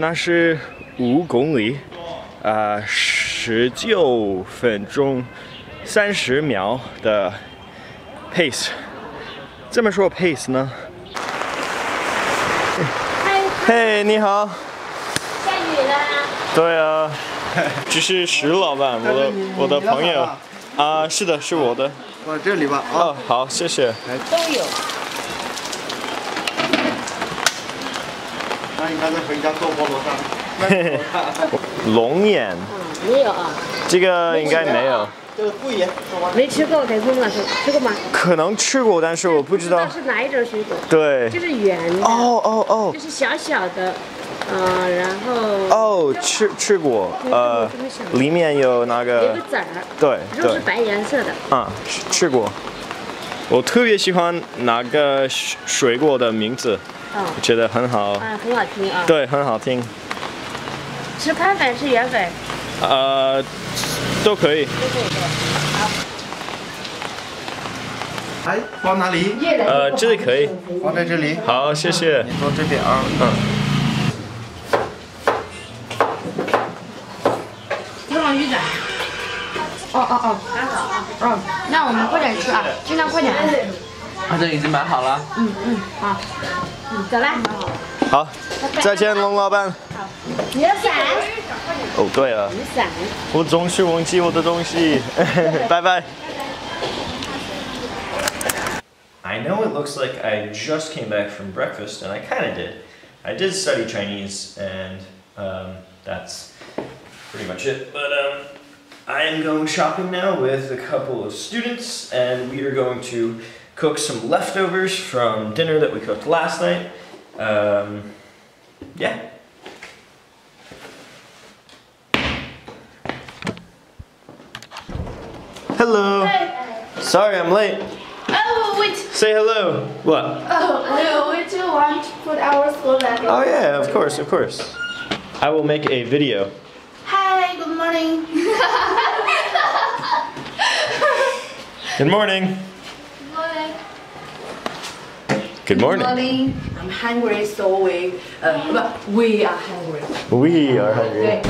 那是五公里，啊，十九分钟三十秒的 pace。怎么说 pace 呢？嗨，嘿，你好。下雨了。对啊，这是石老板，我的我的朋友。啊，是的，是我的。往这里吧。哦，好，谢谢。都有。那你看这回家做菠萝上。龙眼。嗯，没有啊。这个应该没有。这个贵耶。没吃过，给风老师吃过吗？可能吃过，但是我不知道。是哪一种水果？对。就是圆的。哦哦哦。就是小小的，嗯，然后。哦，吃吃过，呃，里面有那个。有个籽儿。对对。肉是白颜色的。啊，吃过。我特别喜欢哪个水果的名字。哦，觉得很好，嗯，很好听啊，对，很好听。吃宽粉是圆粉？呃，都可以。都可以，好。哎，放哪里？呃，这里可以。放在这里。好，谢谢。你坐这边啊。嗯。多少鱼仔？哦哦哦，刚好啊。嗯，那我们快点吃啊，尽量快点。他这已经买好了。嗯嗯，好。嗯，走啦。好，再见，龙老板。好，你的伞。哦，对了。伞。我总是忘记我的东西。拜拜。I know it looks like I just came back from breakfast, and I kind of did. I did study Chinese, and um, that's pretty much it. But um, I am going shopping now with a couple of students, and we are going to cook some leftovers from dinner that we cooked last night. Um, yeah. Hello. Hi. Sorry I'm late. Oh, wait. Say hello. What? Oh, we do want to put our school letter. Oh yeah, of course, of course. I will make a video. Hi, good morning. Good morning. Good morning. Good morning. I'm hungry, so we, uh, we are hungry. We are hungry. 对。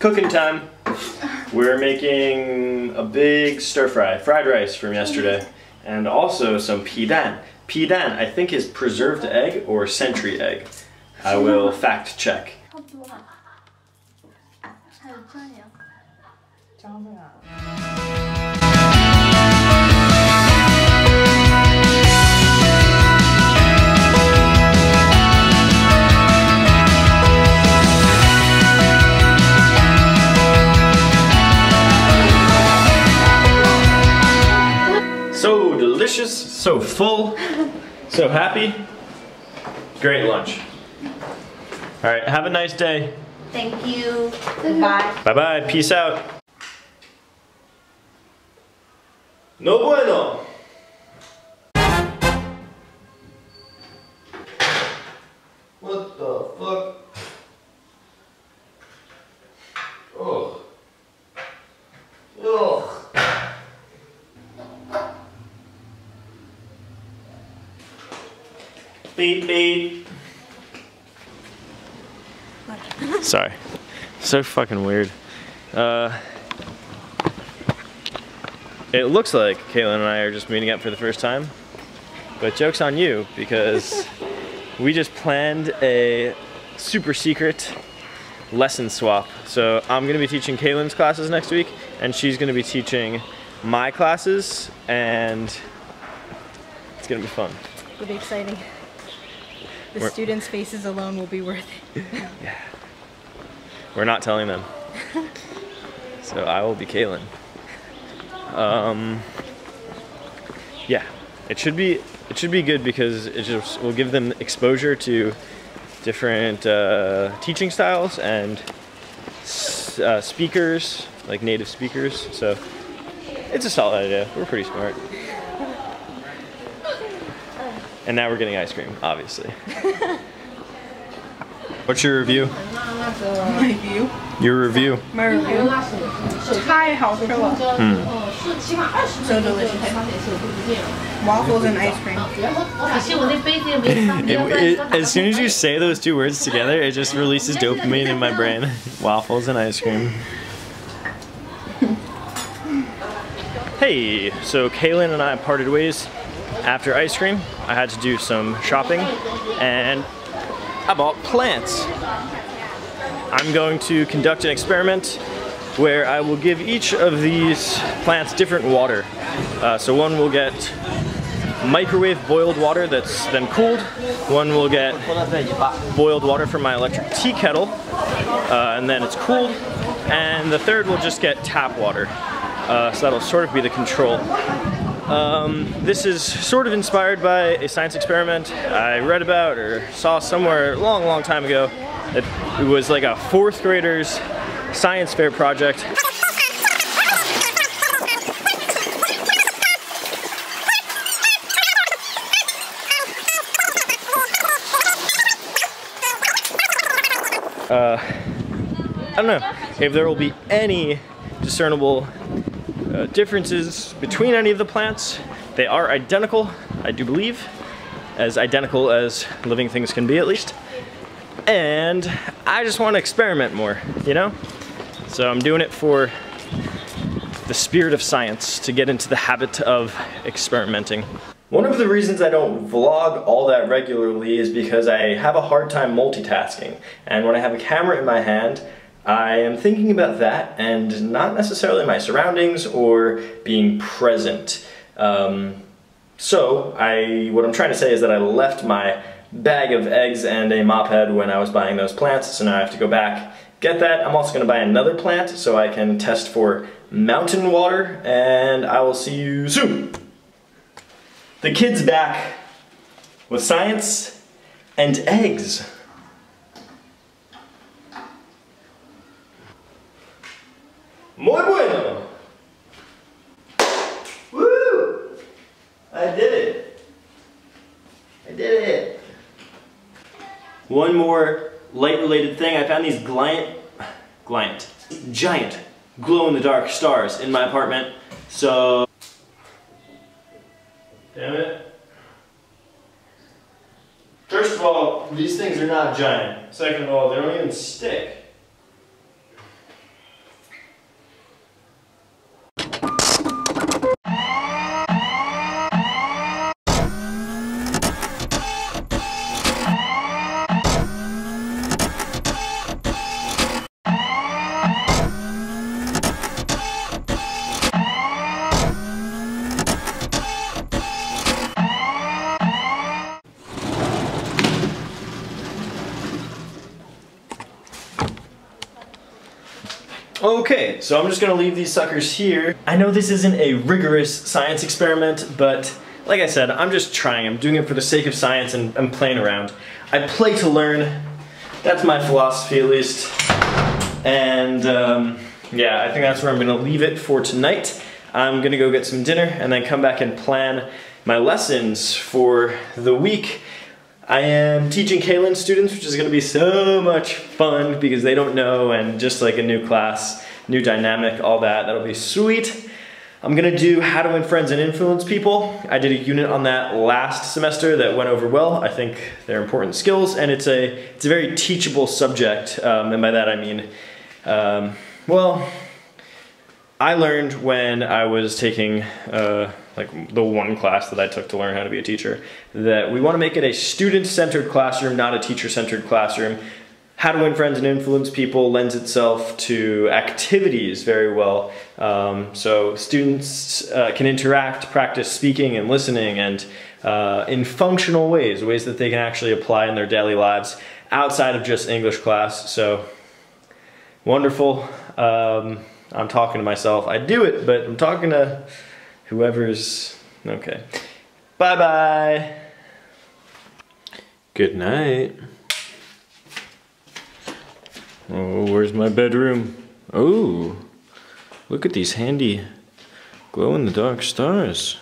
Cooking time. We're making a big stir fry, fried rice from yesterday, and also some pidan. Pidan, I think, is preserved egg or century egg. I will fact check. So full, so happy. Great lunch. All right, have a nice day. Thank you. Bye. Bye bye, peace out. No bueno. What the fuck? Oh. Ugh. Beep beep. Sorry. So fucking weird. Uh, it looks like Caitlin and I are just meeting up for the first time. But joke's on you because we just planned a super secret lesson swap. So I'm gonna be teaching Caitlin's classes next week and she's gonna be teaching my classes and it's gonna be fun. It'll be exciting. The We're- students' faces alone will be worth it. Yeah. We're not telling them. so I will be Kaylin. Um, yeah, it should be it should be good because it just will give them exposure to different uh, teaching styles and s- uh, speakers, like native speakers. So it's a solid idea. We're pretty smart. And now we're getting ice cream, obviously. What's your review? My view. Your review. My review. 太好吃了。So delicious. Waffles and ice cream. 可惜我那杯子也没放 It, it, as soon as you say those two words together, it just releases dopamine in my brain. Waffles and ice cream. Hey, so Kaylin and I parted ways after ice cream. I had to do some shopping and I bought plants. I'm going to conduct an experiment where I will give each of these plants different water. Uh, so one will get microwave boiled water that's then cooled. One will get boiled water from my electric tea kettle, uh, and then it's cooled. And the third will just get tap water. Uh, so that'll sort of be the control. Um, this is sort of inspired by a science experiment I read about or saw somewhere a long, long time ago. It, was like a fourth grader's science fair project. Uh, I don't know if there will be any discernible uh, differences between any of the plants. They are identical, I do believe, as identical as living things can be at least. And I just want to experiment more, you know? So I'm doing it for the spirit of science, to get into the habit of experimenting. One of the reasons I don't vlog all that regularly is because I have a hard time multitasking. And when I have a camera in my hand, I am thinking about that and not necessarily my surroundings or being present. Um, so, I, what I'm trying to say is that I left my bag of eggs and a mop head when I was buying those plants, so now I have to go back, get that. I'm also going to buy another plant so I can test for mountain water, and I will see you soon. The kid's back with science and eggs. Muy bueno! Woo! I did it. I did it. One more light related thing. I found these giant, giant, giant glow in the dark stars in my apartment. So, damn it. First of all, these things are not giant. Second of all, they don't even stick. Okay, so I'm just gonna leave these suckers here. I know this isn't a rigorous science experiment, but like I said, I'm just trying. I'm doing it for the sake of science and I'm playing around. I play to learn. That's my philosophy at least. And um, yeah, I think that's where I'm gonna leave it for tonight. I'm gonna go get some dinner and then come back and plan my lessons for the week. I am teaching Kaylin students, which is gonna be so much fun because they don't know and just like a new class, new dynamic, all that, that'll be sweet. I'm gonna do how to win friends and influence people. I did a unit on that last semester that went over well. I think they're important skills and it's a, it's a very teachable subject. Um, and by that I mean, um, well, I learned when I was taking uh, like the one class that I took to learn how to be a teacher that we want to make it a student-centered classroom, not a teacher-centered classroom. How to win friends and influence people lends itself to activities very well. Um, so students uh, can interact, practice speaking and listening and uh, in functional ways, ways that they can actually apply in their daily lives outside of just English class. So wonderful. Um, I'm talking to myself. I do it, but I'm talking to whoever's okay. Bye bye. Good night. Oh, where's my bedroom? Oh, look at these handy glow in the dark stars.